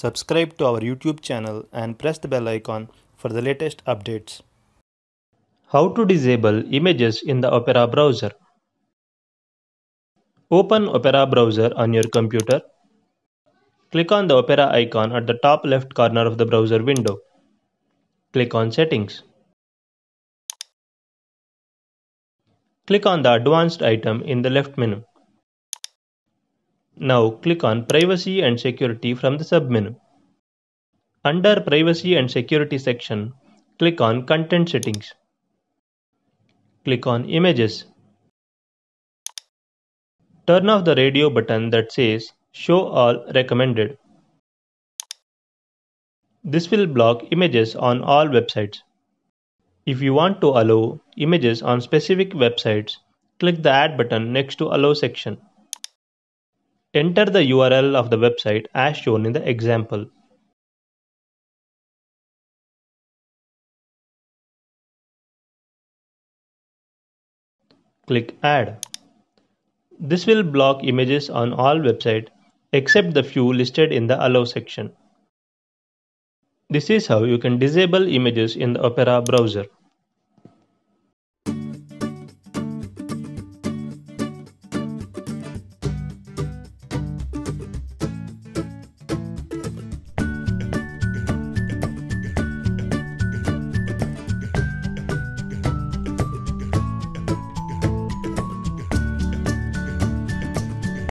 subscribe to our YouTube channel and press the bell icon for the latest updates. How to disable images in the Opera browser. Open Opera browser on your computer. Click on the Opera icon at the top left corner of the browser window. Click on Settings. Click on the Advanced item in the left menu. Now click on Privacy and Security from the submenu. Under Privacy and Security section, click on Content Settings. Click on Images. Turn off the radio button that says Show All Recommended. This will block images on all websites. If you want to allow images on specific websites, click the Add button next to Allow section. Enter the URL of the website as shown in the example. Click Add. This will block images on all websites except the few listed in the Allow section. This is how you can disable images in the Opera browser.